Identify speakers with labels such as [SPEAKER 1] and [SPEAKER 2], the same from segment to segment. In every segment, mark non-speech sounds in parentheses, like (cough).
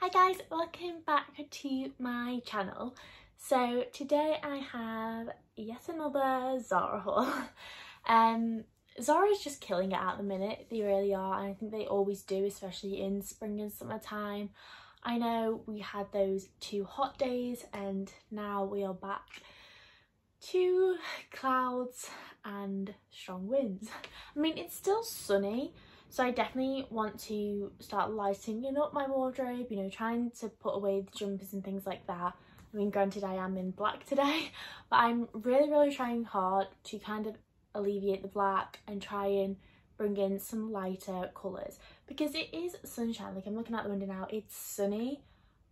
[SPEAKER 1] Hi guys, welcome back to my channel. So today I have yet another Zara haul. (laughs) um, Zara is just killing it at the minute, they really are and I think they always do especially in spring and summertime. I know we had those two hot days and now we are back to clouds and strong winds. I mean it's still sunny so I definitely want to start lightening up my wardrobe, you know, trying to put away the jumpers and things like that. I mean, granted, I am in black (laughs) today, but I'm really, really trying hard to kind of alleviate the black and try and bring in some lighter colours because it is sunshine. Like, I'm looking out the window now, it's sunny,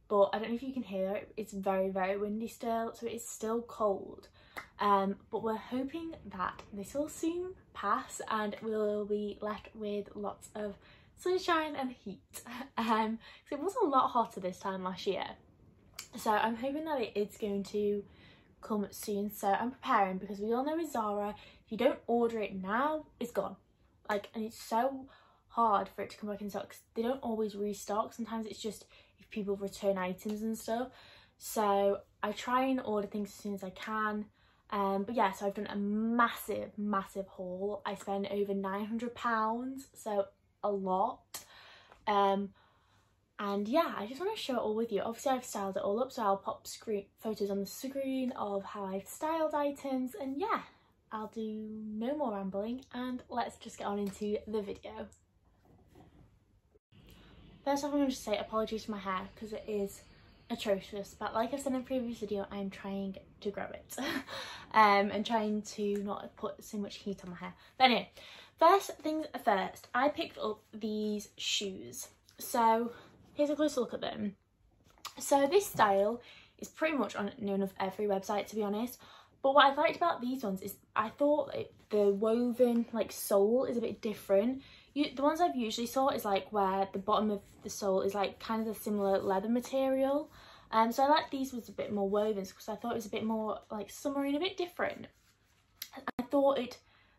[SPEAKER 1] but I don't know if you can hear it. It's very, very windy still, so it's still cold. Um, but we're hoping that this will soon pass and we'll be left with lots of sunshine and heat. (laughs) Um, so it was a lot hotter this time last year. So I'm hoping that it is going to come soon. So I'm preparing because we all know with Zara, if you don't order it now, it's gone. Like, and it's so hard for it to come back in stock they don't always restock. Sometimes it's just if people return items and stuff. So I try and order things as soon as I can. Um, but yeah, so I've done a massive, massive haul. I spent over £900, so a lot. Um, and yeah, I just want to show it all with you. Obviously, I've styled it all up, so I'll pop screen photos on the screen of how I've styled items. And yeah, I'll do no more rambling and let's just get on into the video. First off, I'm going to say apologies for my hair because it is atrocious but like I said in previous video I'm trying to grow it. (laughs) Um, and trying to not put so much heat on my hair. But anyway first things first I picked up these shoes. So here's a closer look at them. So this style is pretty much on none of every website to be honest. But what I liked about these ones is I thought like, the woven like sole is a bit different you, the ones I've usually saw is like where the bottom of the sole is like kind of a similar leather material. Um, so I like these was a bit more woven because I thought it was a bit more like summery and a bit different. I thought it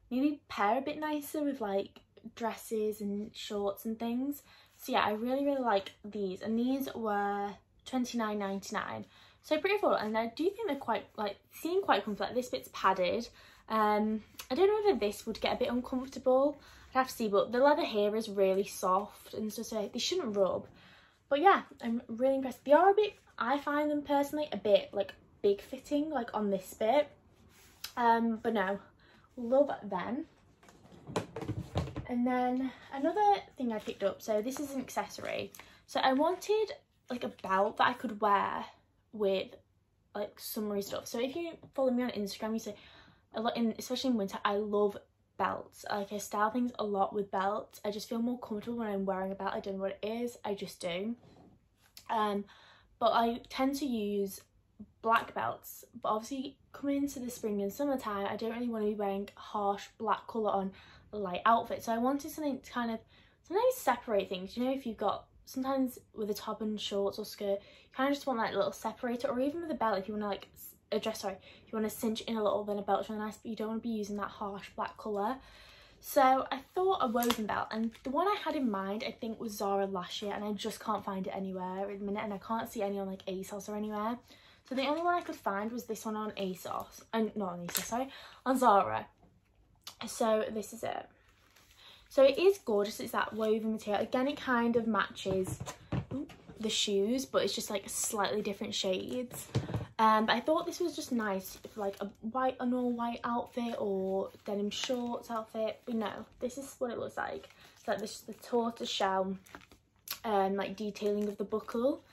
[SPEAKER 1] maybe pair a bit nicer with like dresses and shorts and things. So yeah, I really, really like these. And these were twenty nine ninety nine. So pretty affordable. And I do think they're quite, like, seem quite comfortable. This bit's padded. Um, I don't know whether this would get a bit uncomfortable. I'd have to see, but the leather here is really soft and so, so they shouldn't rub. But yeah, I'm really impressed. They are a bit, I find them personally a bit like big fitting, like on this bit. Um, but no, love them. And then another thing I picked up, so this is an accessory. So I wanted like a belt that I could wear with like summery stuff. So if you follow me on Instagram, you see a lot in, especially in winter, I love belts. Like I style things a lot with belts. I just feel more comfortable when I'm wearing a belt. I don't know what it is. I just do. Um, but I tend to use black belts. But obviously coming into the spring and summertime, I don't really want to be wearing harsh black colour on a light outfit. So I wanted something to kind of sometimes separate things. You know, if you've got sometimes with a top and shorts or skirt, you kind of just want a little separator or even with a belt if you want to like a dress, sorry, you want to cinch in a little, then a belt's really nice, but you don't want to be using that harsh black colour. So I thought a woven belt, and the one I had in mind, I think, was Zara last year, and I just can't find it anywhere at the minute, and I can't see any on like ASOS or anywhere. So the only one I could find was this one on ASOS, and not on ASOS, sorry, on Zara. So this is it. So it is gorgeous, it's that woven material. Again, it kind of matches the shoes, but it's just like slightly different shades. Um, but I thought this was just nice like a white, an all white outfit or denim shorts outfit. But no, this is what it looks like. It's like this, the tortoise shell um, like detailing of the buckle.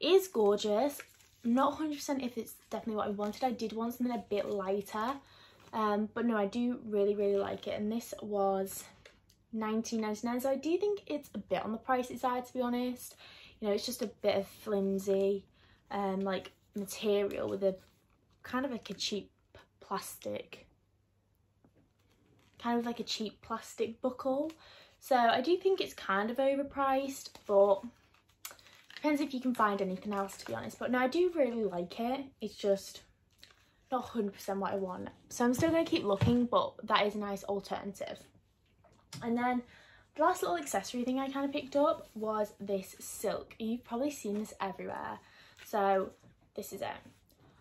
[SPEAKER 1] It is gorgeous. not 100% if it's definitely what I wanted. I did want something a bit lighter. Um, but no, I do really, really like it. And this was 19.99, so I do think it's a bit on the pricey side to be honest. You know, it's just a bit of flimsy, um, like material with a kind of like a cheap plastic kind of like a cheap plastic buckle. So I do think it's kind of overpriced but depends if you can find anything else to be honest. But no I do really like it. It's just not 100% what I want. So I'm still going to keep looking but that is a nice alternative. And then the last little accessory thing I kind of picked up was this silk. You've probably seen this everywhere. So this is it.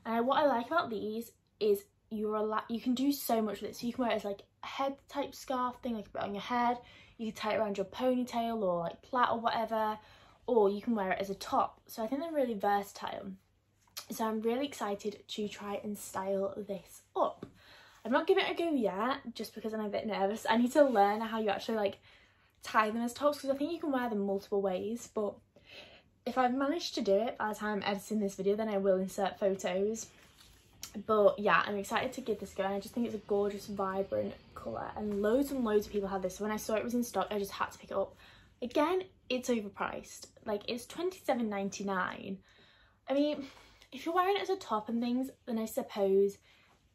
[SPEAKER 1] And what I like about these is you're allowed, you can do so much with it. So you can wear it as like a head type scarf thing, like on your head. You can tie it around your ponytail or like plait or whatever. Or you can wear it as a top. So I think they're really versatile. So I'm really excited to try and style this up. I'm not giving it a go yet, just because I'm a bit nervous. I need to learn how you actually like tie them as tops because I think you can wear them multiple ways but if I've managed to do it by the time I'm editing this video then I will insert photos. But yeah I'm excited to give this a go I just think it's a gorgeous vibrant colour and loads and loads of people have this. So when I saw it was in stock I just had to pick it up. Again it's overpriced. Like it's 27.99 I mean if you're wearing it as a top and things then I suppose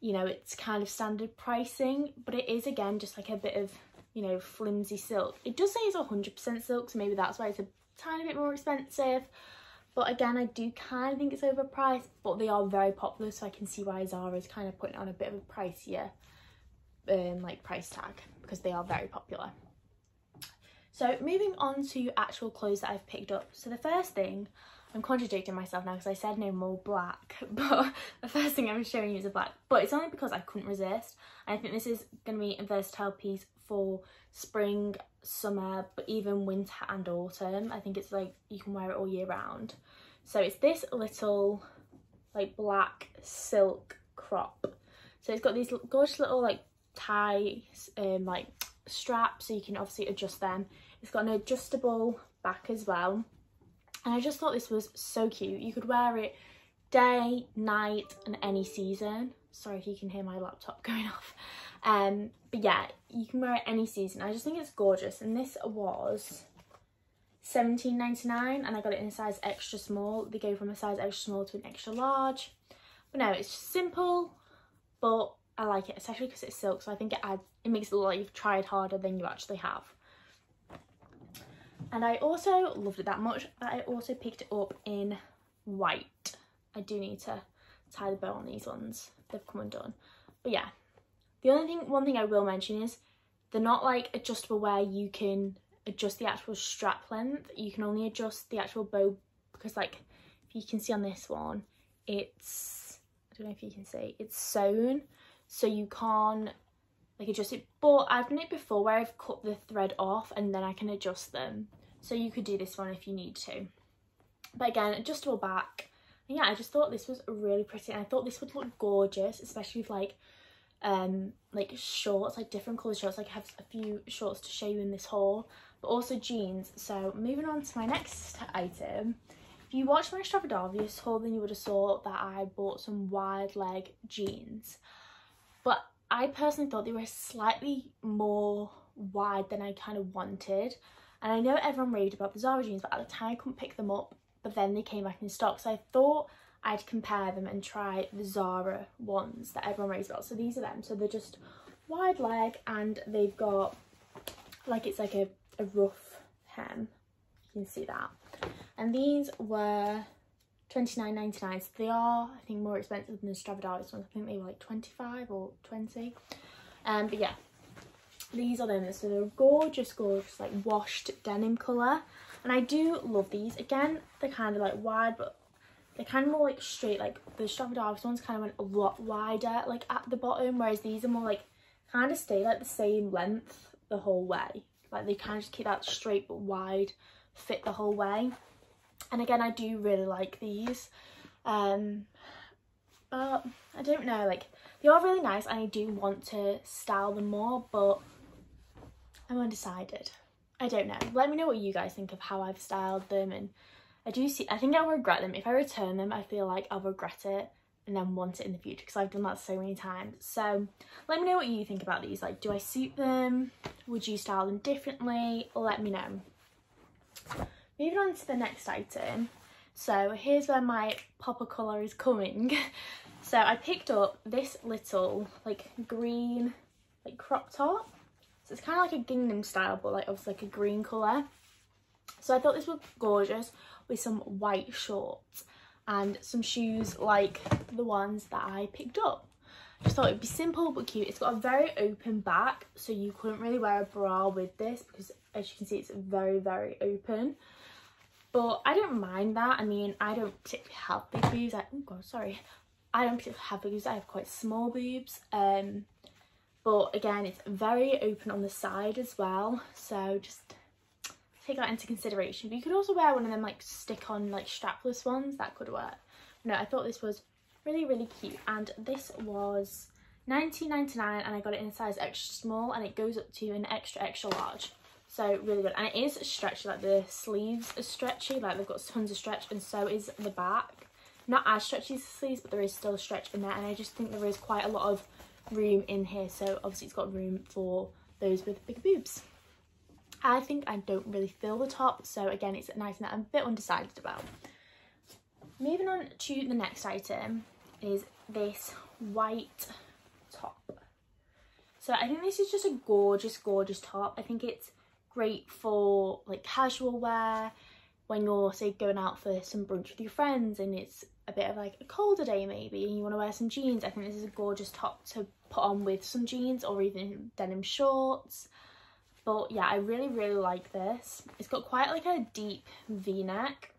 [SPEAKER 1] you know it's kind of standard pricing but it is again just like a bit of you know, flimsy silk. It does say it's 100% silk, so maybe that's why it's a tiny bit more expensive. But again, I do kind of think it's overpriced, but they are very popular, so I can see why Zara is kind of putting on a bit of a pricier um, like price tag because they are very popular. So moving on to actual clothes that I've picked up. So the first thing, I'm contradicting myself now because I said no more black, (laughs) but the first thing I'm showing you is a black, but it's only because I couldn't resist. I think this is going to be a versatile piece for spring, summer, but even winter and autumn. I think it's like you can wear it all year round. So it's this little like black silk crop. So it's got these gorgeous little like ties, um, like straps, so you can obviously adjust them. It's got an adjustable back as well. And I just thought this was so cute. You could wear it day, night, and any season. Sorry if you can hear my laptop (laughs) going off. Um, but yeah, you can wear it any season. I just think it's gorgeous. And this was 17.99 and I got it in a size extra small. They go from a size extra small to an extra large. But no, it's just simple, but I like it, especially because it's silk. So I think it adds, it makes it look like you've tried harder than you actually have. And I also loved it that much that I also picked it up in white. I do need to tie the bow on these ones. They've come undone. But yeah, the only thing, one thing I will mention is they're not like adjustable where you can adjust the actual strap length. You can only adjust the actual bow because like if you can see on this one, it's, I don't know if you can see, it's sewn. So you can't like adjust it. But I've done it before where I've cut the thread off and then I can adjust them. So you could do this one if you need to. But again, adjustable back. And yeah, I just thought this was really pretty. And I thought this would look gorgeous, especially with like um like shorts like different colour shorts. Like I have a few shorts to show you in this haul but also jeans. So moving on to my next item. If you watched my Stradivarius haul then you would have saw that I bought some wide leg jeans. But I personally thought they were slightly more wide than I kind of wanted. And I know everyone raved about the Zara jeans but at the time I couldn't pick them up. But then they came back in stock. So I thought I'd compare them and try the Zara ones that everyone raves about. So these are them. So they're just wide leg and they've got like it's like a, a rough hem. You can see that. And these were 29.99. So they are, I think, more expensive than the Stradivarius ones. I think they were like 25 or 20. Um, but yeah, these are them. So they're gorgeous, gorgeous, like washed denim colour. And I do love these. Again, they're kind of like wide, but they're kind of more like straight like the Stradivarius ones kind of went a lot wider like at the bottom whereas these are more like kind of stay like the same length the whole way. Like they kind of just keep that straight but wide fit the whole way. And again I do really like these. Um but I don't know like they are really nice and I do want to style them more but I'm undecided. I don't know. Let me know what you guys think of how I've styled them and I do see, I think I'll regret them. If I return them, I feel like I'll regret it and then want it in the future because I've done that so many times. So let me know what you think about these. Like, do I suit them? Would you style them differently? Let me know. Moving on to the next item. So here's where my popper colour is coming. (laughs) so I picked up this little like green like crop top. So it's kind of like a gingham style, but like obviously like a green colour. So I thought this was gorgeous with some white shorts and some shoes like the ones that I picked up. just thought it'd be simple but cute. It's got a very open back, so you couldn't really wear a bra with this because as you can see, it's very, very open. But I don't mind that. I mean, I don't particularly have big boobs. I, oh god, sorry. I don't particularly have big boobs. I have quite small boobs. Um, but again, it's very open on the side as well. So just take that into consideration. But you could also wear one of them like stick on like strapless ones. That could work. No, I thought this was really, really cute. And this was 19.99 and I got it in a size extra small and it goes up to an extra, extra large. So really good. And it is stretchy, like the sleeves are stretchy, like they've got tons of stretch and so is the back. Not as stretchy as the sleeves, but there is still stretch in there. And I just think there is quite a lot of room in here. So obviously it's got room for those with big boobs. I think I don't really feel the top. So again, it's nice and I'm a bit undecided about. Moving on to the next item is this white top. So I think this is just a gorgeous, gorgeous top. I think it's great for like casual wear when you're say going out for some brunch with your friends and it's a bit of like a colder day maybe and you want to wear some jeans I think this is a gorgeous top to put on with some jeans or even denim shorts but yeah I really really like this. It's got quite like a deep v-neck.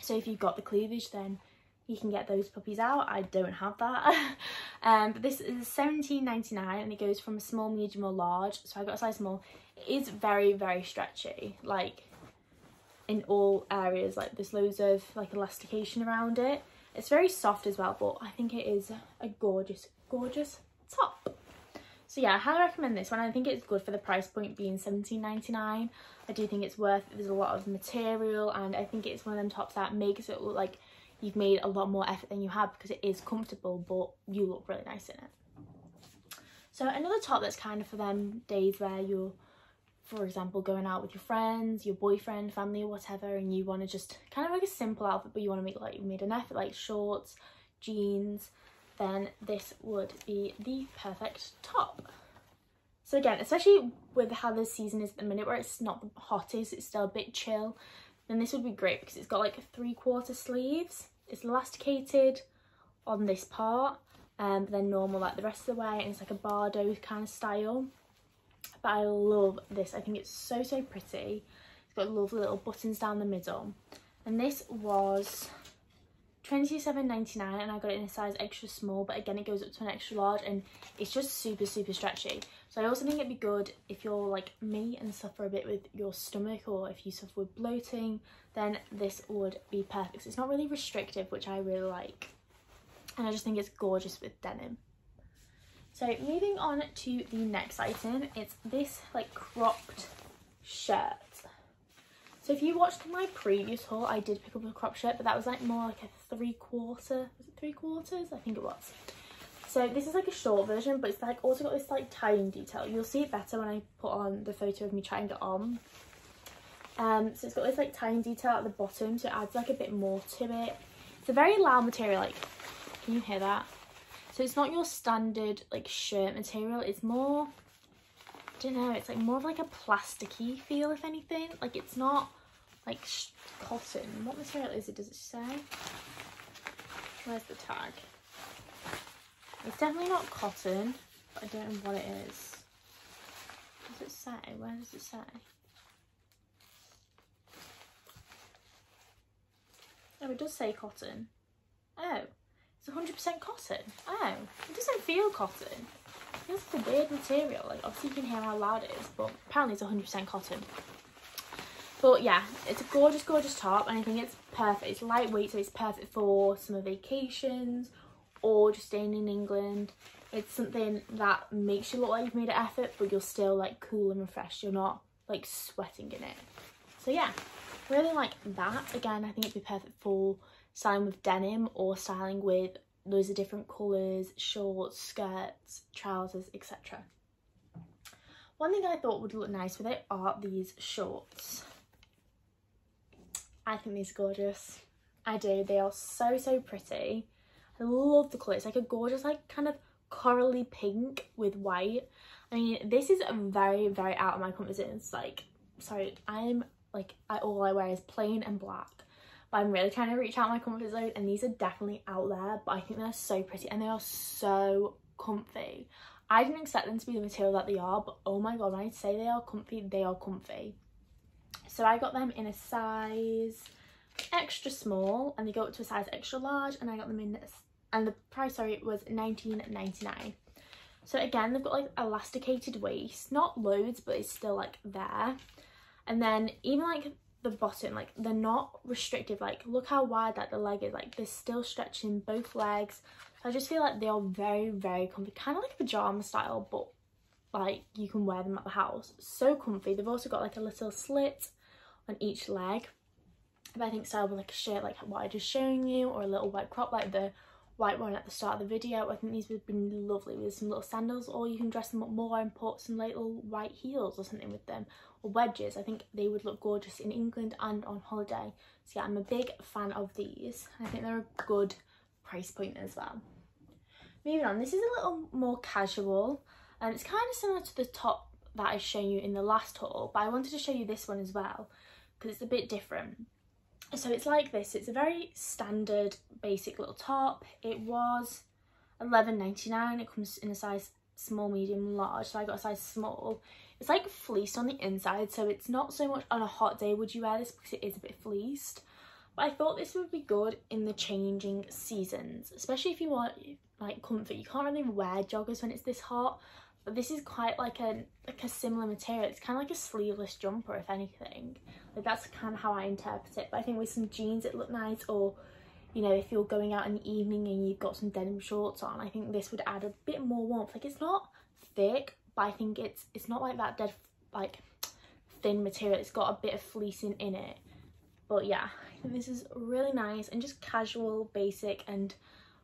[SPEAKER 1] So if you've got the cleavage then you can get those puppies out. I don't have that. (laughs) Um but this is 17.99 and it goes from a small medium or large. So i got a size small. It is very very stretchy like in all areas. Like there's loads of like elastication around it. It's very soft as well but i think it is a gorgeous gorgeous top so yeah i highly recommend this one. I think it's good for the price point being 17.99 i do think it's worth it there's a lot of material and i think it's one of them tops that makes it look like you've made a lot more effort than you have because it is comfortable but you look really nice in it. So another top that's kind of for them days where you're for example going out with your friends your boyfriend family or whatever and you want to just kind of like a simple outfit but you want to make like you made an effort like shorts jeans then this would be the perfect top. So again especially with how the season is at the minute where it's not the hottest it's still a bit chill then this would be great because it's got like three quarter sleeves. It's elasticated on this part um then normal like the rest of the way and it's like a Bardot kind of style. But I love this. I think it's so so pretty. It's got lovely little buttons down the middle. And this was 27.99 and I got it in a size extra small but again it goes up to an extra large and it's just super super stretchy. So I also think it'd be good if you're like me and suffer a bit with your stomach or if you suffer with bloating then this would be perfect. So it's not really restrictive which I really like. And I just think it's gorgeous with denim. So moving on to the next item. It's this like cropped shirt so if you watched my previous haul, I did pick up a crop shirt, but that was like more like a three quarter, was it three quarters? I think it was. So this is like a short version, but it's like also got this like tying detail. You'll see it better when I put on the photo of me trying it on. Um, so it's got this like tying detail at the bottom, so it adds like a bit more to it. It's a very loud material, like, can you hear that? So it's not your standard like shirt material, it's more, I don't know, it's like more of like a plasticky feel if anything. Like it's not like cotton. What material is it? Does it say? Where's the tag? It's definitely not cotton, but I don't know what it is. Does it say? Where does it say? Oh, it does say cotton. Oh, it's 100% cotton. Oh, it doesn't feel cotton. It feels like a weird material. Like, obviously you can hear how loud it is, but apparently it's 100% cotton. But yeah, it's a gorgeous, gorgeous top and I think it's perfect. It's lightweight, so it's perfect for summer vacations or just staying in England. It's something that makes you look like you've made an effort, but you're still like cool and refreshed. You're not like sweating in it. So yeah, really like that. Again, I think it'd be perfect for styling with denim or styling with loads of different colours, shorts, skirts, trousers, etc. One thing I thought would look nice with it are these shorts. I think these are gorgeous. I do. They are so, so pretty. I love the colour. It's like a gorgeous, like, kind of corally pink with white. I mean, this is very, very out of my comfort zone. Like, sorry, I'm, like, I, all I wear is plain and black. But I'm really trying to reach out my comfort zone. And these are definitely out there. But I think they're so pretty. And they are so comfy. I didn't expect them to be the material that they are, but oh my god, when I say they are comfy, they are comfy. So I got them in a size extra small and they go up to a size extra large and I got them in this and the price sorry was 19.99 so again they've got like elasticated waist not loads but it's still like there. And then even like the bottom like they're not restrictive like look how wide like the leg is like they're still stretching both legs. So I just feel like they are very very comfy kind of like a pajama style but like you can wear them at the house. So comfy. They've also got like a little slit on each leg but I think style with like a shirt like what I just showing you or a little white crop like the white one at the start of the video. I think these would been lovely with some little sandals or you can dress them up more and put some little white heels or something with them or wedges. I think they would look gorgeous in England and on holiday. So yeah, I'm a big fan of these. I think they're a good price point as well. Moving on, this is a little more casual and it's kind of similar to the top that I showed you in the last haul, but I wanted to show you this one as well because it's a bit different. So it's like this it's a very standard basic little top. It was 11.99 it comes in a size small medium large so i got a size small. It's like fleeced on the inside so it's not so much on a hot day would you wear this because it is a bit fleeced. But i thought this would be good in the changing seasons especially if you want like comfort. You can't really wear joggers when it's this hot but this is quite like a like a similar material. It's kind of like a sleeveless jumper if anything like that's kind of how i interpret it. But i think with some jeans it looked nice. Or you know if you're going out in the evening and you've got some denim shorts on i think this would add a bit more warmth. Like it's not thick but i think it's it's not like that dead like thin material. It's got a bit of fleecing in it. But yeah this is really nice and just casual basic. And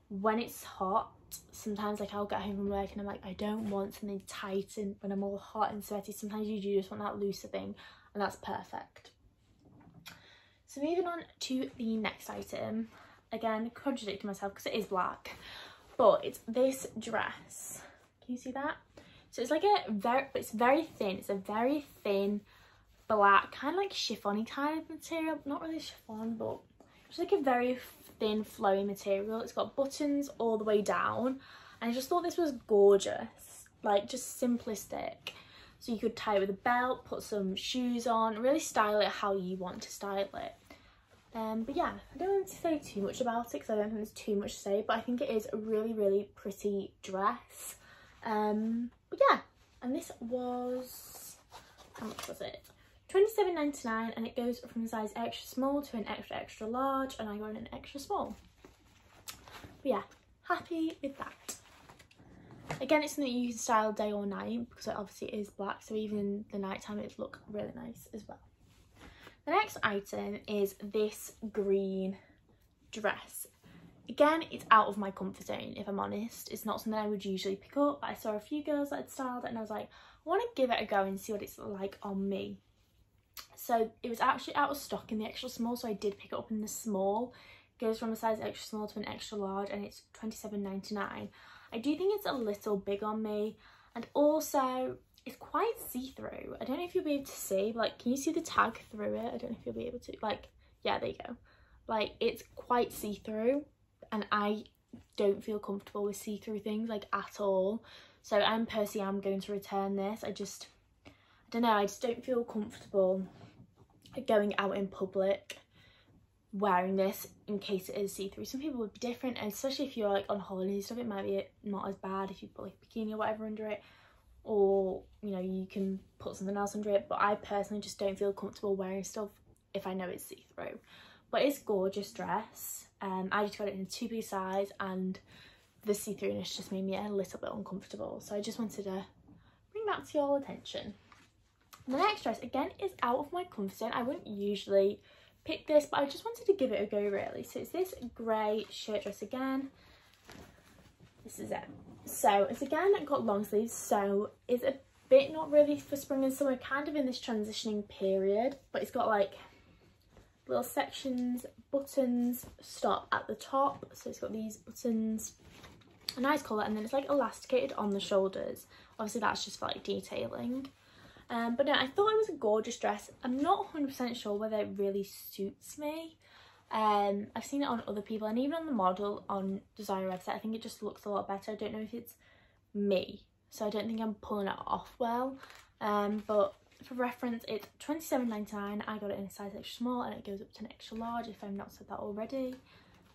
[SPEAKER 1] when it's hot sometimes like I'll get home from work and I'm like I don't want something tight and when I'm all hot and sweaty. Sometimes you do just want that looser thing and that's perfect so moving on to the next item again contradicting myself because it is black but it's this dress can you see that so it's like a very it's very thin it's a very thin black kind of like chiffony kind of material not really chiffon but it's like a very thin flowy material. It's got buttons all the way down and I just thought this was gorgeous, like just simplistic. So you could tie it with a belt, put some shoes on, really style it how you want to style it. Um, but yeah, I don't want to say too much about it because I don't think there's too much to say, but I think it is a really, really pretty dress. Um, but yeah, and this was, how much was it? 27.99 and it goes from a size extra small to an extra extra large and I got an extra small. But yeah, happy with that. Again, it's something you can style day or night because it obviously is black so even in the nighttime it look really nice as well. The next item is this green dress. Again, it's out of my comfort zone if I'm honest. It's not something I would usually pick up. but I saw a few girls that had styled it and I was like, I want to give it a go and see what it's like on me so it was actually out of stock in the extra small so I did pick it up in the small it goes from a size extra small to an extra large and it's 27.99 I do think it's a little big on me and also it's quite see-through. I don't know if you'll be able to see like can you see the tag through it? I don't know if you'll be able to like yeah there you go. Like it's quite see-through and I don't feel comfortable with see-through things like at all. So I'm personally I'm going to return this. I just I don't know I just don't feel comfortable going out in public wearing this in case it is see-through. Some people would be different, and especially if you're like on holiday stuff, it might be not as bad if you put like bikini or whatever under it, or you know you can put something else under it. But I personally just don't feel comfortable wearing stuff if I know it's see-through. But it's gorgeous dress. Um, I just got it in a two piece size, and the see-throughness just made me a little bit uncomfortable. So I just wanted to bring that to your attention. The next dress, again, is out of my comfort zone. I wouldn't usually pick this, but I just wanted to give it a go, really. So it's this grey shirt dress again. This is it. So it's again got long sleeves, so it's a bit not really for spring and summer, kind of in this transitioning period, but it's got like little sections, buttons stop at the top. So it's got these buttons, a nice colour, and then it's like elasticated on the shoulders. Obviously that's just for like detailing. Um, but no, I thought it was a gorgeous dress. I'm not 100% sure whether it really suits me. Um, I've seen it on other people and even on the model on designer website, I think it just looks a lot better. I don't know if it's me. So I don't think I'm pulling it off well. Um, but for reference, it's twenty-seven ninety-nine. I got it in a size extra small and it goes up to an extra large if I've not said that already.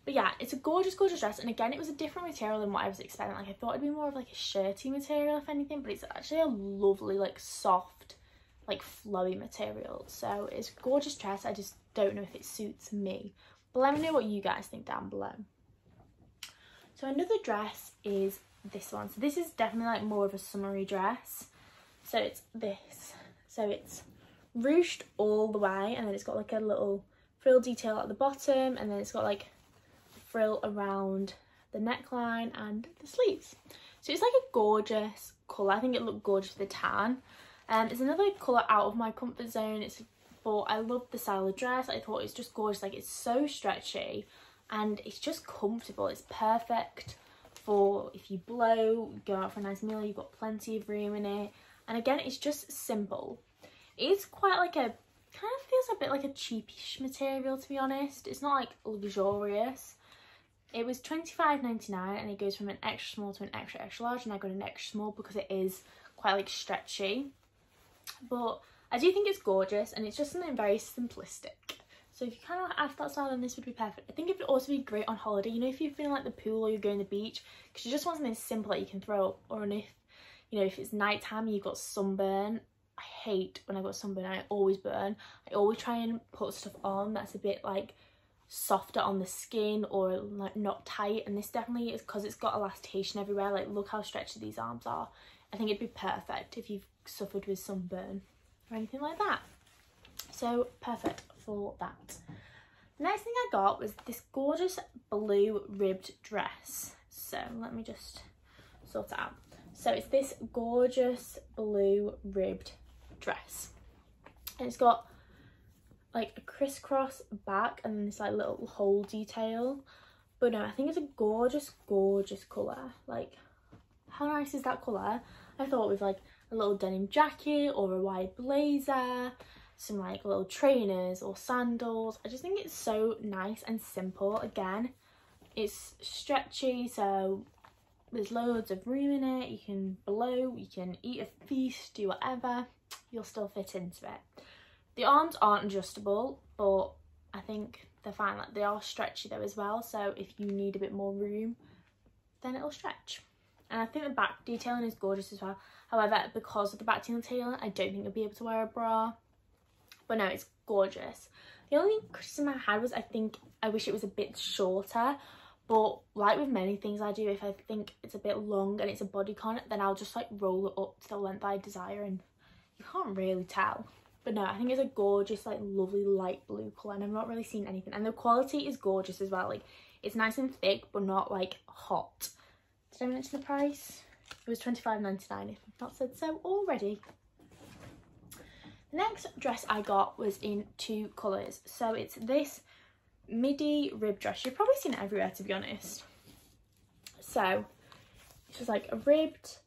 [SPEAKER 1] But yeah, it's a gorgeous, gorgeous dress. And again, it was a different material than what I was expecting. Like I thought it'd be more of like a shirty material, if anything, but it's actually a lovely, like soft, like flowy material. So it's gorgeous dress. I just don't know if it suits me. But let me know what you guys think down below. So another dress is this one. So this is definitely like more of a summery dress. So it's this. So it's ruched all the way and then it's got like a little frill detail at the bottom and then it's got like frill around the neckline and the sleeves. So it's like a gorgeous colour. I think it looked gorgeous with the tan. Um, it's another colour out of my comfort zone. It's but I love the style of dress. I thought it's just gorgeous. Like it's so stretchy and it's just comfortable. It's perfect for if you blow, go out for a nice meal, you've got plenty of room in it. And again, it's just simple. It's quite like a, kind of feels a bit like a cheapish material to be honest. It's not like luxurious. It was twenty five ninety nine, and it goes from an extra small to an extra extra large and I got an extra small because it is quite like stretchy. But I do think it's gorgeous and it's just something very simplistic. So if you kind of have that style then this would be perfect. I think it would also be great on holiday. You know if you're feeling like the pool or you're going to the beach because you just want something simple that you can throw up or if you know if it's nighttime and you've got sunburn. I hate when I got sunburn I always burn. I always try and put stuff on that's a bit like softer on the skin or like not tight and this definitely is because it's got elastication everywhere like look how stretchy these arms are I think it'd be perfect if you've suffered with sunburn or anything like that. So perfect for that. Next thing I got was this gorgeous blue ribbed dress. So let me just sort it out. So it's this gorgeous blue ribbed dress. And it's got like a crisscross back and this like little hole detail. But no i think it's a gorgeous gorgeous color like how nice is that color i thought with like a little denim jacket or a wide blazer some like little trainers or sandals i just think it's so nice and simple again it's stretchy so there's loads of room in it you can blow you can eat a feast do whatever you'll still fit into it the arms aren't adjustable, but I think they're fine. Like they are stretchy though as well. So if you need a bit more room, then it'll stretch. And I think the back detailing is gorgeous as well. However, because of the back detailing, I don't think you'll be able to wear a bra. But no, it's gorgeous. The only criticism I had was I think I wish it was a bit shorter. But like with many things I do, if I think it's a bit long and it's a bodycon, then I'll just like roll it up to the length I desire and you can't really tell. But no, I think it's a gorgeous, like lovely light blue colour and I've not really seen anything. And the quality is gorgeous as well. Like it's nice and thick, but not like hot. Did I mention the price? It was twenty five ninety nine. if I've not said so already. The next dress I got was in two colours. So it's this midi rib dress. You've probably seen it everywhere to be honest. So it's just like a ribbed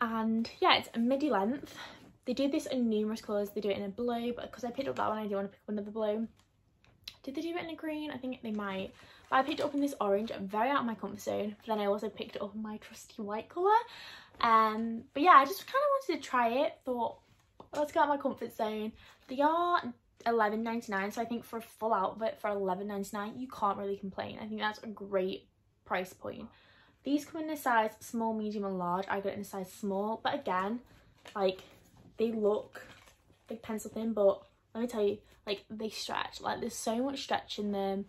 [SPEAKER 1] and yeah, it's a midi length they do this in numerous colours. They do it in a blue, but because I picked up that one, I do want to pick up another blue. Did they do it in a green? I think they might. I picked it up in this orange, very out of my comfort zone. But then I also picked it up in my trusty white colour. Um, but yeah, I just kind of wanted to try it. Thought, let's get out my comfort zone. They are eleven ninety nine, so I think for a full outfit for eleven ninety nine, you can't really complain. I think that's a great price point. These come in a size small, medium and large. I got it in a size small, but again, like they look like pencil thin but let me tell you like they stretch like there's so much stretch in them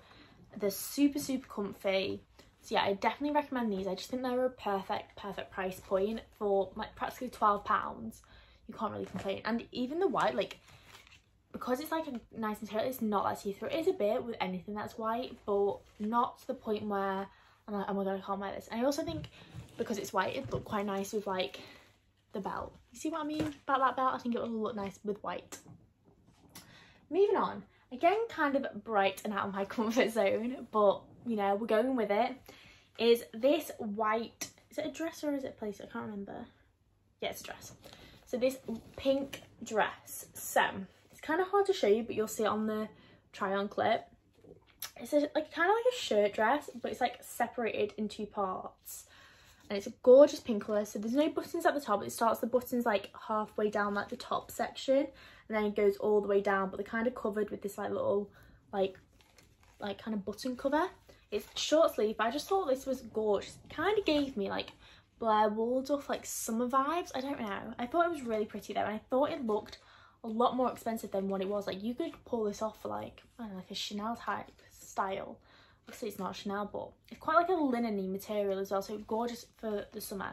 [SPEAKER 1] they're super super comfy so yeah i definitely recommend these i just think they're a perfect perfect price point for like practically 12 pounds you can't really complain and even the white like because it's like a nice material it's not that see-through it is a bit with anything that's white but not to the point where i'm like oh my god i can't wear this and i also think because it's white it looked quite nice with like the belt. You see what I mean about that belt? I think it will look nice with white. Moving on. Again, kind of bright and out of my (laughs) comfort zone, but you know, we're going with it. Is this white, is it a dress or is it a place? I can't remember. Yeah, it's a dress. So this pink dress. So, it's kind of hard to show you, but you'll see it on the try on clip. It's a, like kind of like a shirt dress, but it's like separated in two parts and it's a gorgeous pink colour so there's no buttons at the top it starts the buttons like halfway down like the top section and then it goes all the way down but they're kind of covered with this like little like like kind of button cover. It's short sleeve but I just thought this was gorgeous. It kind of gave me like Blair Waldorf like summer vibes. I don't know. I thought it was really pretty though and I thought it looked a lot more expensive than what it was. Like you could pull this off for like I don't know like a Chanel type style. Obviously it's not Chanel but it's quite like a linen material as well so gorgeous for the summer.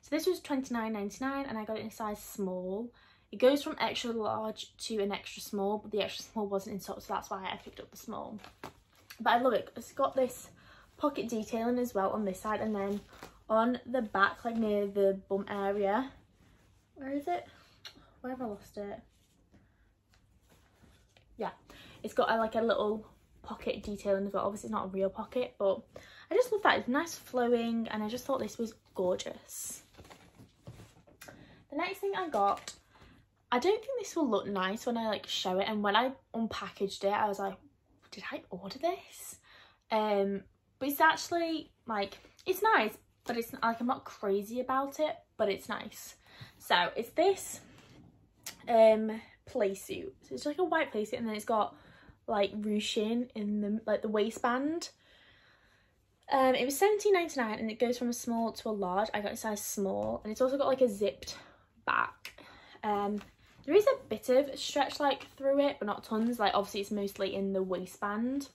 [SPEAKER 1] So this was 29.99 and I got it in size small it goes from extra large to an extra small but the extra small wasn't in stock so that's why I picked up the small but I love it it's got this pocket detailing as well on this side and then on the back like near the bum area where is it where have I lost it yeah it's got a, like a little pocket detailing as well. Obviously, it's not a real pocket, but I just love that. It's nice flowing, and I just thought this was gorgeous. The next thing I got, I don't think this will look nice when I like show it. And when I unpackaged it, I was like, did I order this? Um, but it's actually like, it's nice, but it's like, I'm not crazy about it, but it's nice. So it's this um play suit. So it's like a white play suit and then it's got like ruching in the like the waistband. Um, it was seventeen ninety nine, and it goes from a small to a large. I got a size small and it's also got like a zipped back. Um, there is a bit of stretch like through it, but not tons. Like obviously it's mostly in the waistband.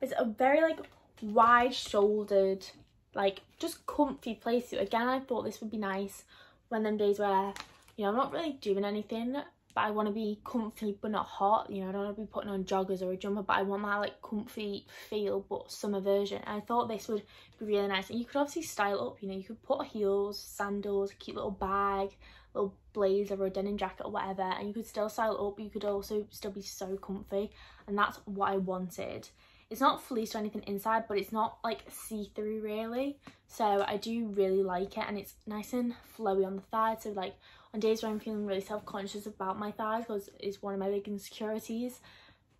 [SPEAKER 1] It's a very like wide shouldered, like just comfy playsuit. Again, I thought this would be nice when them days where, you know, I'm not really doing anything but I want to be comfy but not hot you know I don't want to be putting on joggers or a jumper but I want that like comfy feel but summer version and I thought this would be really nice and you could obviously style up you know you could put heels sandals cute little bag little blazer or a denim jacket or whatever and you could still style it up you could also still be so comfy and that's what I wanted it's not fleece or anything inside but it's not like see-through really so I do really like it and it's nice and flowy on the thigh so like on days where I'm feeling really self-conscious about my thighs because it's one of my big insecurities,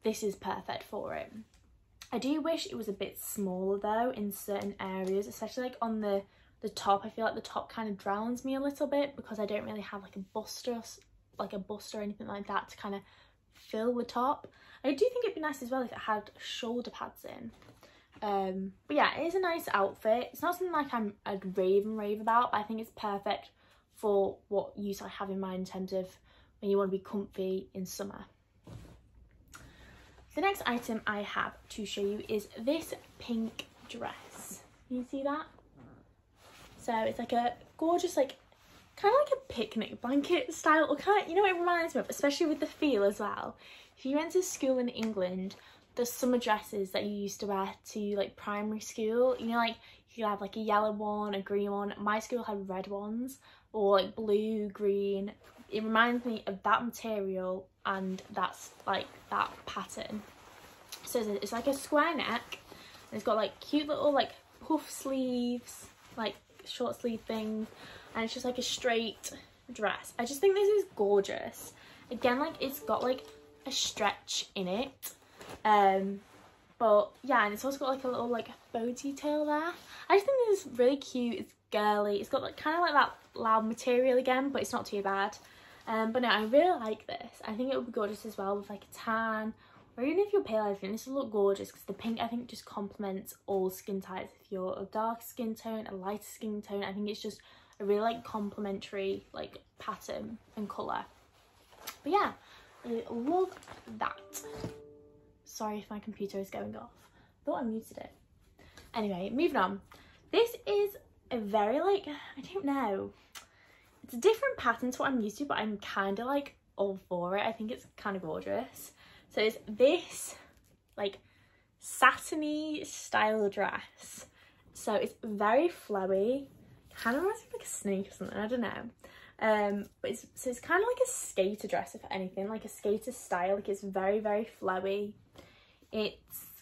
[SPEAKER 1] this is perfect for it. I do wish it was a bit smaller though in certain areas, especially like on the, the top. I feel like the top kind of drowns me a little bit because I don't really have like a buster, like a bust or anything like that to kind of fill the top. I do think it'd be nice as well if it had shoulder pads in. Um, but yeah, it is a nice outfit. It's not something like I'm I'd rave and rave about, but I think it's perfect for what use I have in mind in terms of when you want to be comfy in summer. The next item I have to show you is this pink dress. You see that? So it's like a gorgeous, like kind of like a picnic blanket style, or kind of, you know what it reminds me of, especially with the feel as well. If you went to school in England, the summer dresses that you used to wear to like primary school, you know, like you could have like a yellow one, a green one. My school had red ones, or like blue, green. It reminds me of that material and that's like that pattern. So it's like a square neck and it's got like cute little like puff sleeves, like short sleeve things and it's just like a straight dress. I just think this is gorgeous. Again, like it's got like a stretch in it. Um, but yeah, and it's also got like a little like bow detail there. I just think this is really cute. It's girly. It's got like kind of like that loud material again, but it's not too bad. Um, but no, I really like this. I think it would be gorgeous as well with like a tan, or even if you're pale, I think this will look gorgeous because the pink I think just complements all skin types. If you're a dark skin tone, a lighter skin tone, I think it's just a really like complementary like pattern and colour. But yeah, I love that. Sorry if my computer is going off. Thought I muted it. Anyway, moving on. This is a very like, I don't know. It's a different pattern to what I'm used to, but I'm kind of like all for it. I think it's kind of gorgeous. So it's this like satiny style dress. So it's very flowy, kind of reminds me of like a snake or something, I don't know. Um, but it's, so it's kind of like a skater dress, if anything, like a skater style. Like it's very, very flowy. It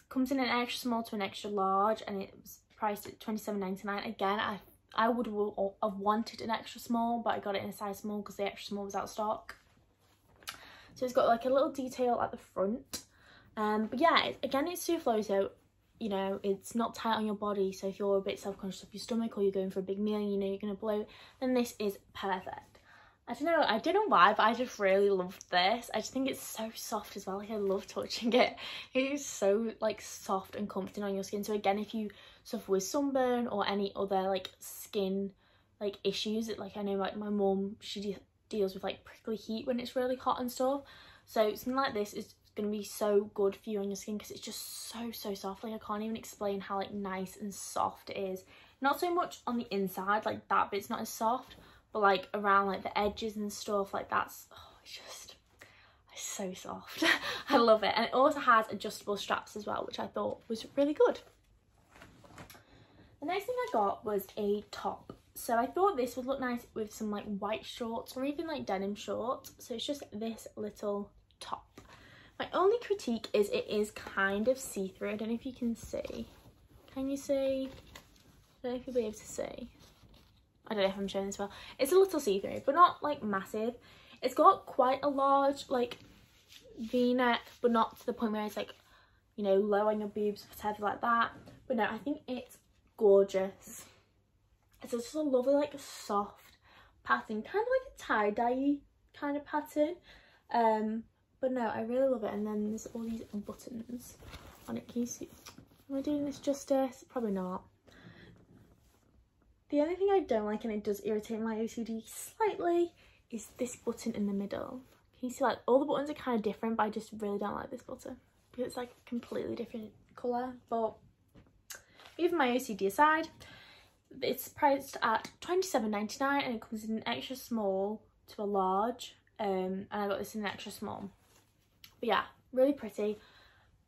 [SPEAKER 1] comes in an extra small to an extra large and it's priced at 27.99 again i i would have wanted an extra small but i got it in a size small because the extra small was out of stock so it's got like a little detail at the front um but yeah again it's flowy so you know it's not tight on your body so if you're a bit self-conscious of your stomach or you're going for a big meal and you know you're going to blow, then this is perfect I don't know, I don't know why, but I just really loved this. I just think it's so soft as well. Like I love touching it. (laughs) It is so like soft and comforting on your skin. So again, if you suffer with sunburn or any other like skin like issues, like I know like my mom she deals with like prickly heat when it's really hot and stuff. So something like this is going to be so good for you on your skin because it's just so, so soft. Like I can't even explain how like nice and soft it is. Not so much on the inside, like that bit's not as soft, but like around like the edges and stuff like that's oh, it's just it's so soft (laughs) I love it and it also has adjustable straps as well which I thought was really good the next thing I got was a top so I thought this would look nice with some like white shorts or even like denim shorts so it's just this little top my only critique is it is kind of see-through I don't know if you can see can you see I don't know if you'll be able to see I don't know if I'm showing this well. It's a little see-through, but not like massive. It's got quite a large like v-neck, but not to the point where it's like, you know, low on your boobs, or whatever like that. But no, I think it's gorgeous. It's just a lovely like soft pattern, kind of like a tie-dye kind of pattern. Um, but no, I really love it. And then there's all these buttons on it. Can you see? Am I doing this justice? Probably not. The only thing I don't like, and it does irritate my OCD slightly, is this button in the middle. Can you see like all the buttons are kind of different, but I just really don't like this button because it's like a completely different colour. But even my OCD aside, it's priced at twenty seven ninety nine, and it comes in an extra small to a large. Um, and I got this in an extra small. But yeah, really pretty,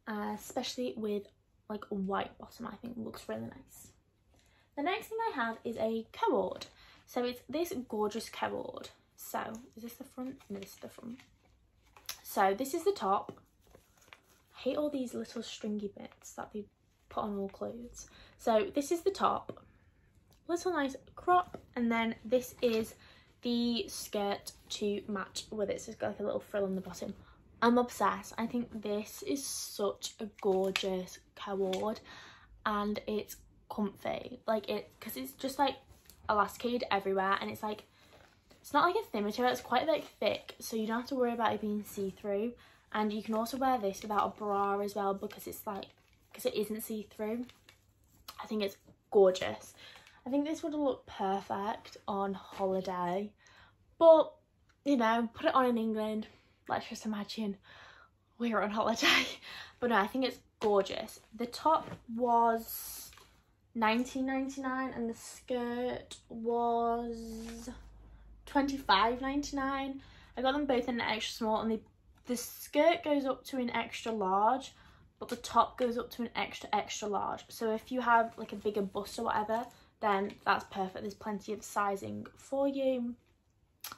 [SPEAKER 1] uh, especially with like a white bottom. I think looks really nice. The next thing I have is a co-ord. So it's this gorgeous co-ord. So is this the front? No, this is the front. So this is the top. I hate all these little stringy bits that they put on all clothes. So this is the top. Little nice crop. And then this is the skirt to match with it. So it's got like a little frill on the bottom. I'm obsessed. I think this is such a gorgeous co-ord and it's comfy like it because it's just like elasticated everywhere and it's like it's not like a thin material it's quite like thick so you don't have to worry about it being see-through and you can also wear this without a bra as well because it's like because it isn't see-through i think it's gorgeous i think this would look perfect on holiday. But you know put it on in england. Let's just imagine we're on holiday. (laughs) But no i think it's gorgeous. The top was 19.99 and the skirt was 25.99 I got them both in an extra small and the the skirt goes up to an extra large but the top goes up to an extra extra large. So if you have like a bigger bust or whatever then that's perfect there's plenty of sizing for you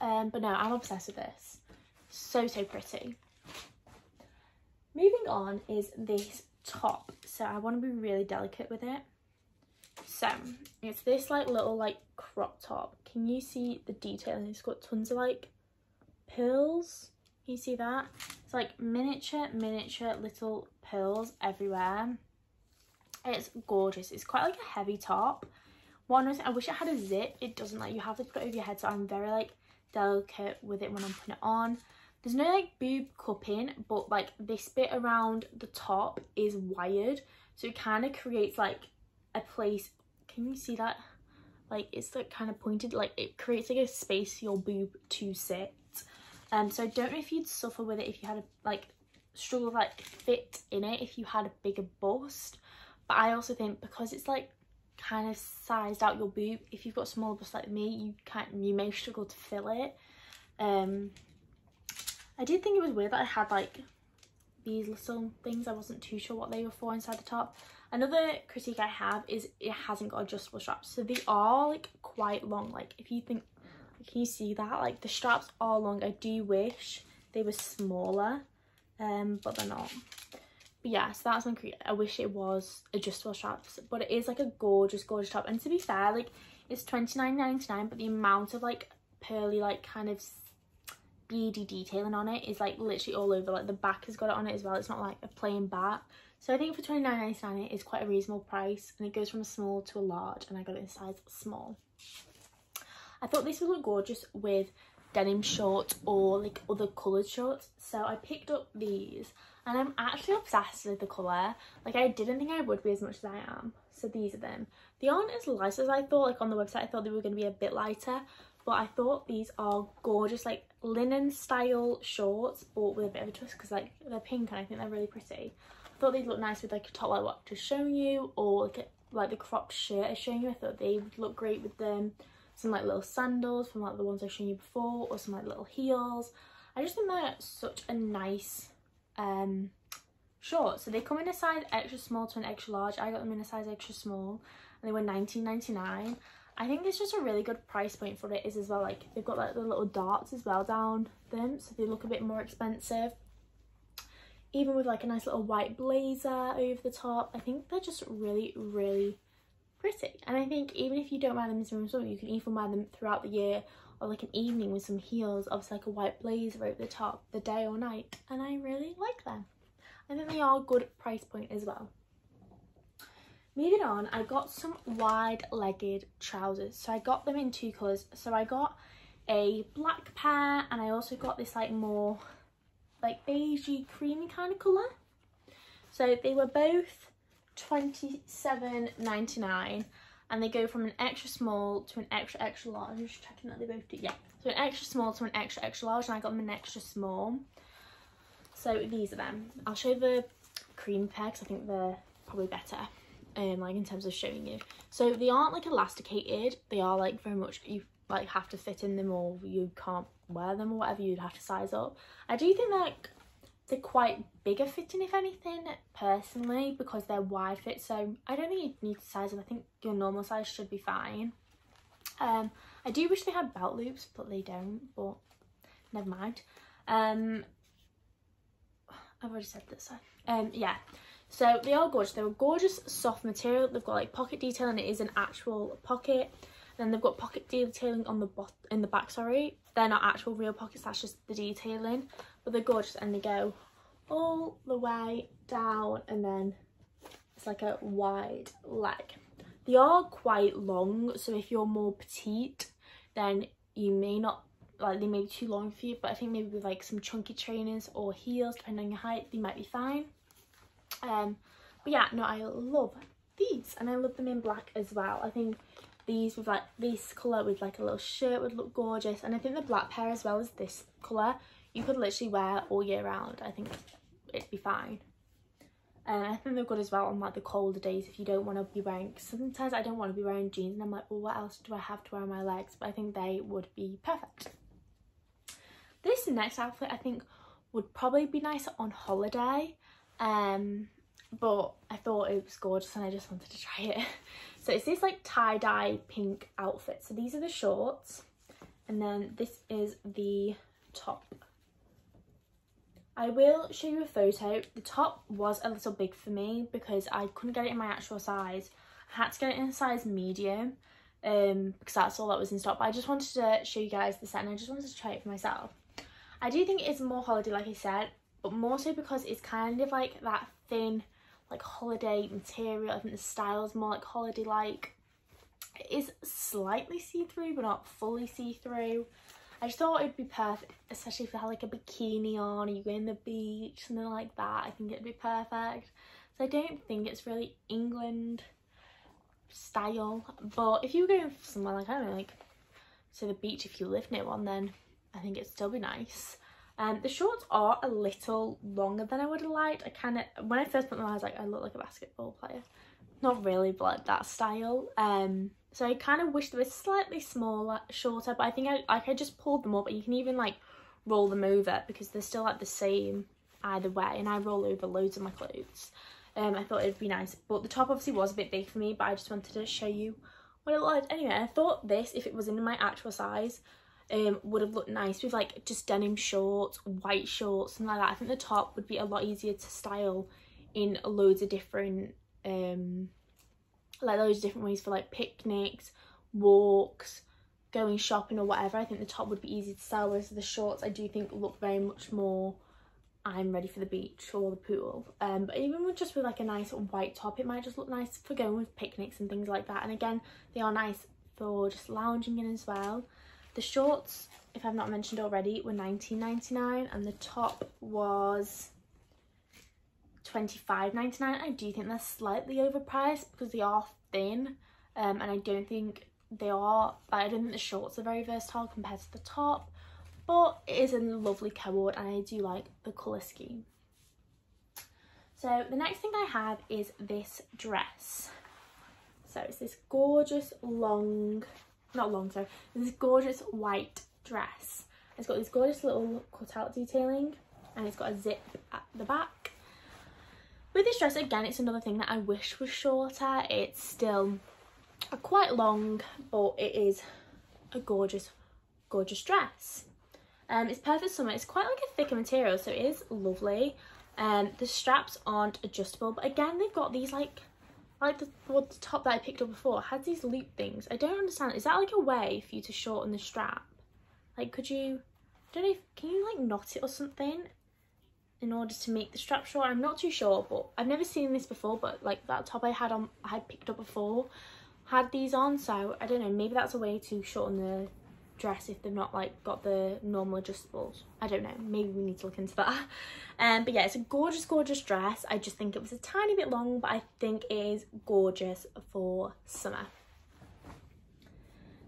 [SPEAKER 1] um but no I'm obsessed with this so so pretty moving on is this top so I want to be really delicate with it so it's this like little like crop top. Can you see the detail? It's got tons of like pearls. Can you see that? It's like miniature, miniature little pearls everywhere. It's gorgeous. It's quite like a heavy top. One was I wish it had a zip. It doesn't like you have to put it over your head. So I'm very like delicate with it when I'm putting it on. There's no like boob cupping, but like this bit around the top is wired. So it kind of creates like a place can you see that like it's like kind of pointed like it creates like a space for your boob to sit um so i don't know if you'd suffer with it if you had a like struggle with like fit in it if you had a bigger bust but i also think because it's like kind of sized out your boob if you've got smaller bust like me you can't you may struggle to fill it um i did think it was weird that i had like these little things i wasn't too sure what they were for inside the top Another critique I have is it hasn't got adjustable straps. So they are like quite long. Like if you think, can you see that? Like the straps are long. I do wish they were smaller, um, but they're not. But yeah, so that's one critique. I wish it was adjustable straps, but it is like a gorgeous, gorgeous top. And to be fair, like it's twenty nine ninety nine, but the amount of like pearly, like kind of beady detailing on it is like literally all over. Like the back has got it on it as well. It's not like a plain back. So I think for twenty nine ninety nine it is quite a reasonable price and it goes from a small to a large and I got it in size small. I thought this would look gorgeous with denim shorts or like other coloured shorts. So I picked up these and I'm actually obsessed with the colour. Like I didn't think I would be as much as I am. So these are them. They aren't as light as I thought. Like on the website I thought they were going to be a bit lighter. But I thought these are gorgeous like linen style shorts but with a bit of a twist because like they're pink and I think they're really pretty I thought they'd look nice with like a top like what just showing you or like a, like the cropped shirt I showing you. I thought they would look great with them. Some like little sandals from like the ones I've shown you before or some like little heels. I just think they're such a nice um short. So they come in a size extra small to an extra large. I got them in a size extra small and they were 19.99. I think it's just a really good price point for it is as well like they've got like the little darts as well down them so they look a bit more expensive even with like a nice little white blazer over the top i think they're just really really pretty and i think even if you don't wear them in summer you can even wear them throughout the year or like an evening with some heels obviously like a white blazer over the top the day or night. And i really like them. I think they are a good price point as well. Moving on i got some wide legged trousers. So i got them in two colors so i got a black pair and i also got this like more like beigey creamy kind of colour. So they were both 27.99 and they go from an extra small to an extra extra large. I'm just checking that they both do. Yeah, so an extra small to an extra extra large and I got them an extra small. So these are them. I'll show the cream pair because I think they're probably better um like in terms of showing you so they aren't like elasticated they are like very much you like have to fit in them or you can't wear them or whatever you'd have to size up i do think like they're quite bigger fitting if anything personally because they're wide fit so i don't think you need to size them i think your normal size should be fine. Um i do wish they had belt loops but they don't but never mind. Um i've already said this so um yeah. So they are gorgeous. They're a gorgeous soft material. They've got like pocket detail and it is an actual pocket. Then they've got pocket detailing on the bot in the back, sorry. They're not actual real pockets, that's just the detailing. But they're gorgeous and they go all the way down and then it's like a wide leg. They are quite long, so if you're more petite, then you may not like they may be too long for you, but I think maybe with like some chunky trainers or heels, depending on your height, they might be fine. Um, but yeah, no, I love these and I love them in black as well. I think these with like this colour with like a little shirt would look gorgeous and I think the black pair as well as this colour you could literally wear all year round I think it'd be fine and I think they're good as well on like the colder days if you don't want to be wearing sometimes I don't want to be wearing jeans and I'm like well what else do I have to wear on my legs but I think they would be perfect this next outfit I think would probably be nice on holiday um but I thought it was gorgeous and I just wanted to try it (laughs) So it's this like tie-dye pink outfit. So these are the shorts and then this is the top. I will show you a photo. The top was a little big for me because I couldn't get it in my actual size. I had to get it in a size medium um, because that's all that was in stock. But I just wanted to show you guys the set and I just wanted to try it for myself. I do think it's more holiday like I said, but more so because it's kind of like that thin like holiday material. I think the style is more like holiday like. It is slightly see-through but not fully see-through. I just thought it'd be perfect, especially if you had like a bikini on or you go in the beach, something like that. I think it'd be perfect. So I don't think it's really England style. But if you were going somewhere like, I don't know, like to the beach if you live near one, then I think it'd still be nice. Um, the shorts are a little longer than I would have liked. I kind of, when I first put them on, I was like, I look like a basketball player. Not really, but like that style. Um, so I kind of wish they were slightly smaller, shorter, but I think I, like I just pulled them up. But you can even like roll them over because they're still like the same either way. And I roll over loads of my clothes. Um, I thought it'd be nice, but the top obviously was a bit big for me, but I just wanted to show you what it looked like. Anyway, I thought this, if it was in my actual size, um, would have looked nice with like just denim shorts, white shorts, and like that. I think the top would be a lot easier to style in loads of different, um, like of different ways for like picnics, walks, going shopping or whatever. I think the top would be easy to sell, whereas the shorts I do think look very much more I'm ready for the beach or the pool. Um, but even with just with like a nice white top, it might just look nice for going with picnics and things like that. And again, they are nice for just lounging in as well. The shorts, if I've not mentioned already, were 19.99 and the top was 25.99. I do think they're slightly overpriced because they are thin um, and I don't think they are, I don't think the shorts are very versatile compared to the top but it is a lovely colour and I do like the colour scheme. So the next thing I have is this dress. So it's this gorgeous long, not long, sorry, this gorgeous white dress. It's got this gorgeous little cutout detailing and it's got a zip at the back. With this dress, again, it's another thing that I wish was shorter. It's still quite long, but it is a gorgeous, gorgeous dress. Um, it's perfect summer. It's quite like a thicker material, so it is lovely. Um, the straps aren't adjustable, but again, they've got these like, like the, well, the top that I picked up before had these loop things. I don't understand. Is that like a way for you to shorten the strap? Like, could you, I don't know, if, can you like knot it or something in order to make the strap short? I'm not too sure, but I've never seen this before, but like that top I had on, I had picked up before had these on, so I don't know, maybe that's a way to shorten the dress if they've not like got the normal adjustables. I don't know maybe we need to look into that. (laughs) Um but yeah it's a gorgeous gorgeous dress. I just think it was a tiny bit long but i think it is gorgeous for summer.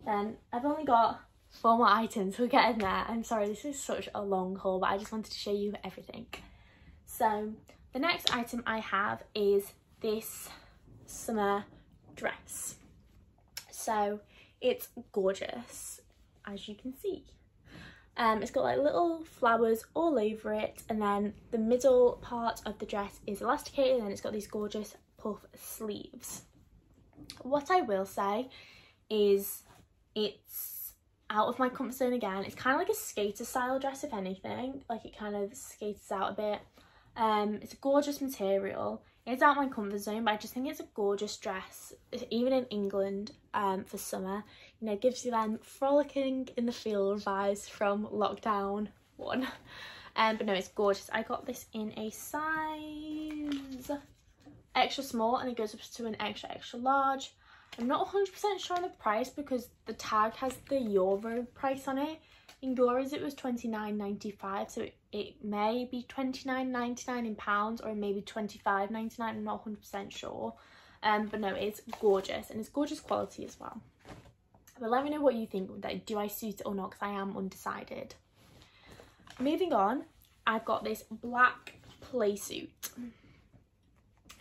[SPEAKER 1] Then i've only got four more items we'll get in there i'm sorry this is such a long haul but i just wanted to show you everything so the next item i have is this summer dress so it's gorgeous as you can see. Um, it's got like little flowers all over it and then the middle part of the dress is elasticated and it's got these gorgeous puff sleeves. What I will say is it's out of my comfort zone again. It's kind of like a skater style dress if anything, like it kind of skates out a bit. Um, it's a gorgeous material. It's out my comfort zone, but I just think it's a gorgeous dress, even in England um, for summer. You know, gives you them frolicking in the field vibes from lockdown one. (laughs) Um, but no, it's gorgeous. I got this in a size extra small and it goes up to an extra, extra large. I'm not 100% sure on the price because the tag has the euro price on it. In euros it was 29.95 so it, may be 29.99 in pounds or maybe 25.99 I'm not 100% sure. Um, but no, it's gorgeous and it's gorgeous quality as well. But let me know what you think. Do I suit it or not? Because I am undecided. Moving on, I've got this black play suit.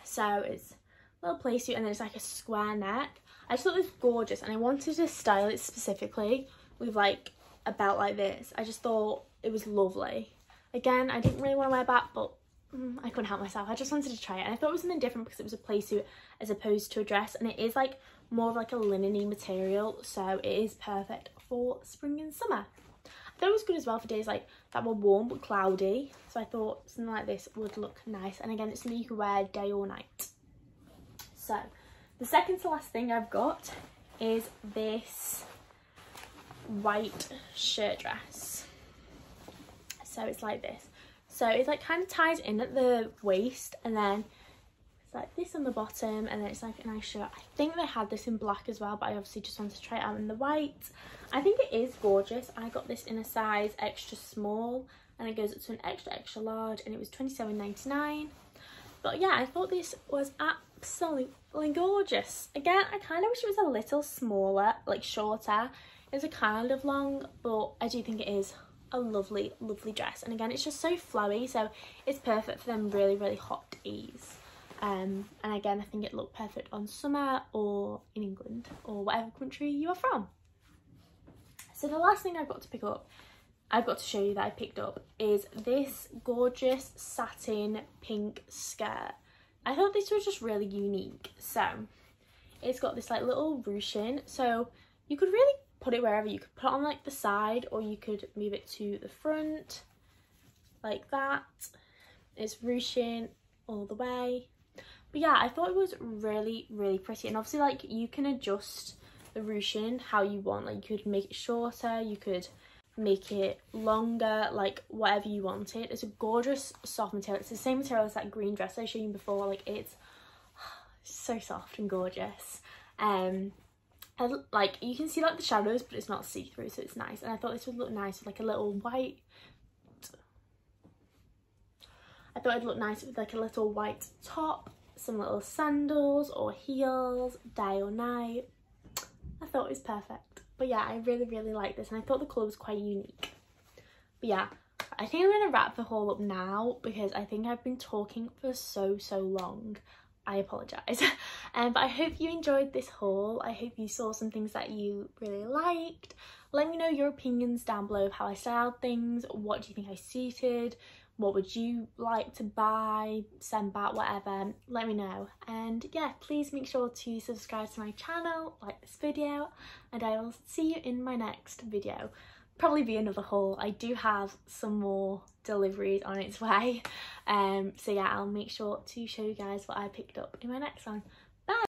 [SPEAKER 1] So it's a little play suit and then it's like a square neck. I just thought it was gorgeous and I wanted to style it specifically with like a belt like this. I just thought it was lovely. Again, I didn't really want to wear that, but mm, I couldn't help myself. I just wanted to try it. And I thought it was something different because it was a play suit as opposed to a dress. And it is like more of like a linen material. So it is perfect for spring and summer. I thought it was good as well for days like that were warm but cloudy. So I thought something like this would look nice. And again, it's something you could wear day or night. So the second to last thing I've got is this white shirt dress. So it's like this. So it's like kind of ties in at the waist and then it's like this on the bottom and then it's like a nice shirt. I think they had this in black as well but I obviously just wanted to try it out in the white. I think it is gorgeous. I got this in a size extra small and it goes up to an extra extra large and it was 27.99. But yeah, I thought this was absolutely gorgeous. Again, I kind of wish it was a little smaller, like shorter It's a kind of long, but I do think it is a lovely, lovely dress. And again, it's just so flowy, so it's perfect for them really, really hot days. Um, and again, I think it looked perfect on summer or in England or whatever country you are from. So the last thing I've got to pick up, I've got to show you that I picked up is this gorgeous satin pink skirt. I thought this was just really unique. So it's got this like little ruching. So you could really put it wherever. You could put it on like the side or you could move it to the front like that. It's ruching all the way. But yeah, I thought it was really, really pretty. And obviously like you can adjust the ruching how you want. Like you could make it shorter, you could make it longer like whatever you want it. It's a gorgeous soft material. It's the same material as that green dress i showed you before. Like it's so soft and gorgeous. Um I, like you can see like the shadows but it's not see-through so it's nice. And I thought this would look nice with like a little white I thought it'd look nice with like a little white top some little sandals or heels day or night. I thought it was perfect but yeah I really really like this and I thought the colour was quite unique but yeah I think I'm going to wrap the haul up now because I think I've been talking for so so long I apologise. (laughs) um, but I hope you enjoyed this haul. I hope you saw some things that you really liked. Let me know your opinions down below of how I styled things. What do you think I suited? What would you like to buy, send back, whatever. Let me know. And yeah, please make sure to subscribe to my channel, like this video, and I will see you in my next video probably be another haul. I do have some more deliveries on its way. (laughs) Um, so yeah, I'll make sure to show you guys what I picked up in my next one.